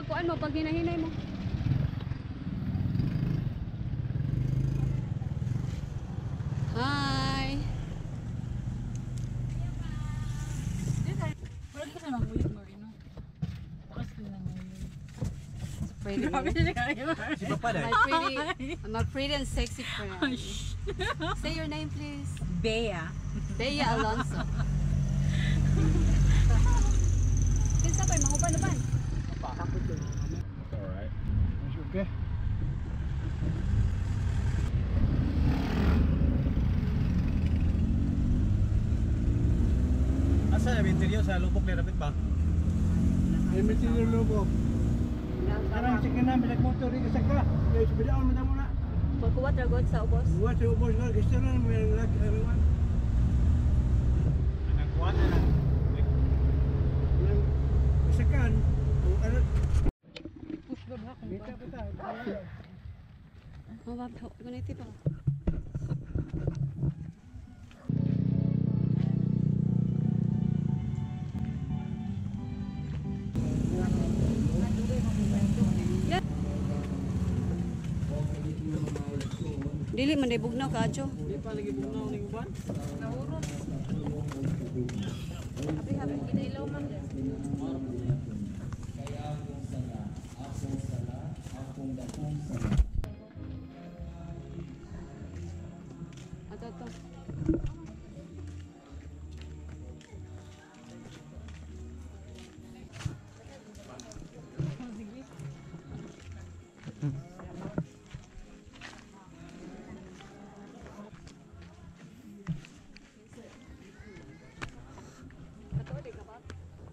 pagkuan mo, pag hinahinay mo. Hi. Wala ka sa nangulit, Marino. Bakas ka nangulit. Pretty. siya kayo. Si Papa dahil. My pretty, I'm a pretty and sexy friend. Say your name, please. Bea. Bea Alonso. Kinsa pa, mga uban naman. Asa na interior sa lupok ni Rapid ba? Ay, may tinulubog. Karang sige na, bilag motor rin ka ka. Ay, subidaon mo na muna. Magkuwat ragot sa ubos. Buwan sa ubos ka, gusto na may laki. Ano Anang kuwan na lang. Ang ano, Push ba ba? Ba? pa tayo. Bab, ganito pa. Dili man day bugnaw ka adyo. Di pa lagi bugnaw ning uban. Happy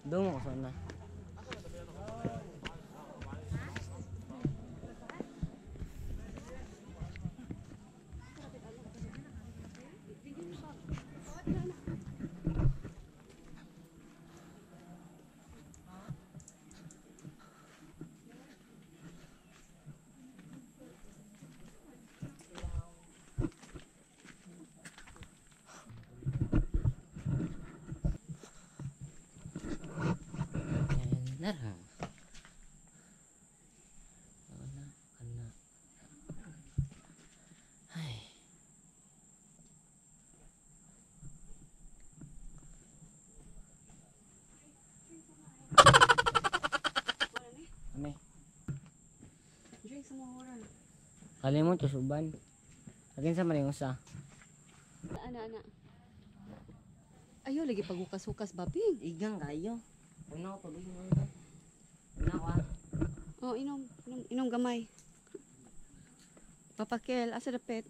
你怎么说呢？Na ra. Ana, ana. Ay. Ame, Drink some more water. kalimot to suban. Akin sa maling usa. Ana ana. Ayo lagi paghukas-hukas babing. Igang kayo. Ano ko pabig mo ito? Ano ko ah? Oh, inom, inom, inom gamay. Papakel, asa dapit?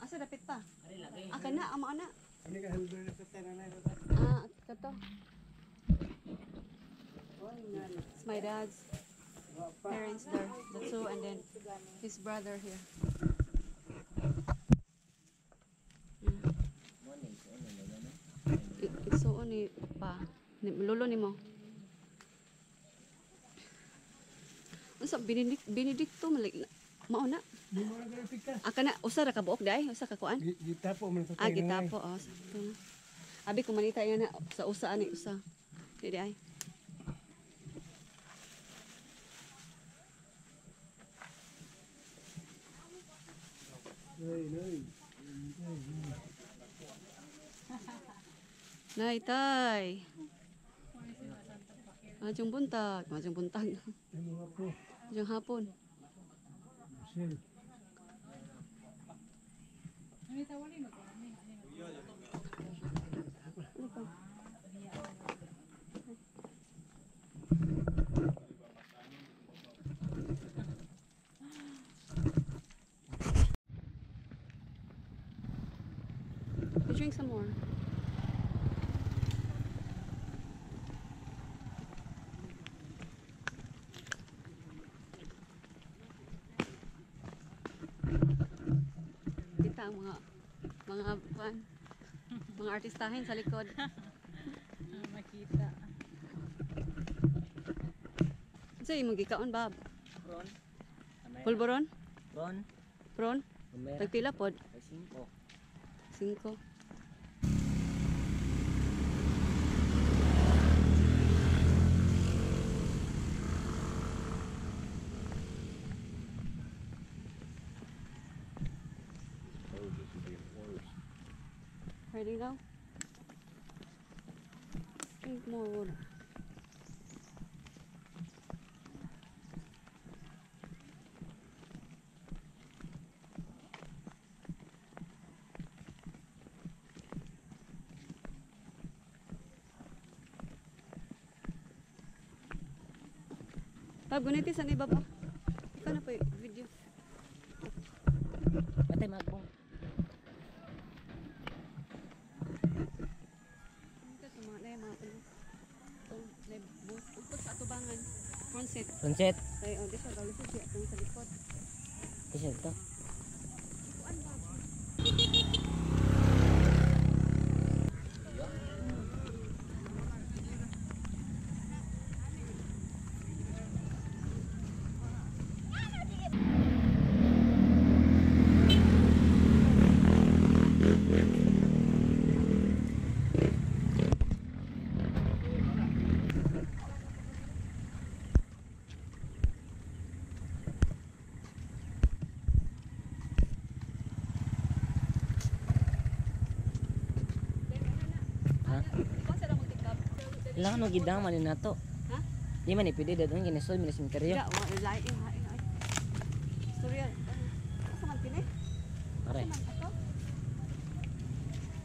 Asa dapit pa? Aka na, tanan na? Ah, kato. It's my dad's parents there, the two, and then his brother here. Pa, ni lolo ni mo. Unsa Benedict Benedicto malik mao na. Di mo na. Aka na usa ra ka buok dai, usa ka kuan. Gita po man sa Ah, gitapo. Oh, sakto. Abi kumanita yan na sa usa ani usa. Dili ay. Ay, ay. Nay, tay. Ngajeng buntag, ngajeng buntag. Ngajeng hapon. Drink some more. ang mga mga kuan, mga artistahin sa likod. ah, makita. Say imong gikaon bab. Ron. Pulboron? Ron. Ron. Tagpila pod. 5. 5. pretty though. Drink more water. Pab, sa iba pa. Na po yung video. Front seat. Sunset. Ay, oh, di sa gawin siya. Itong sa likod. T-shirt to. Ha? Kailangan mo gidaman ni nato. Ha? Di man ipili dadong ginisol minas minteryo. Ya, wa lain ay. Storya. Asa man kini? Pare. Ako?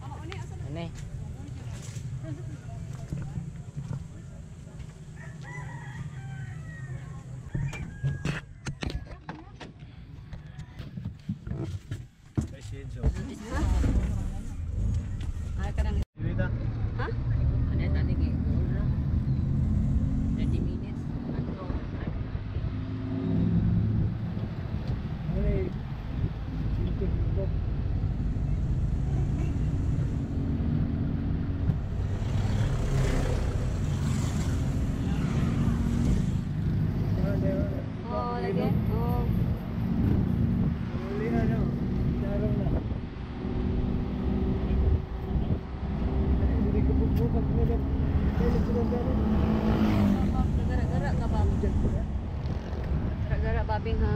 Ama uni asa man? Gara-gara ka ba? Gara-gara babing ha?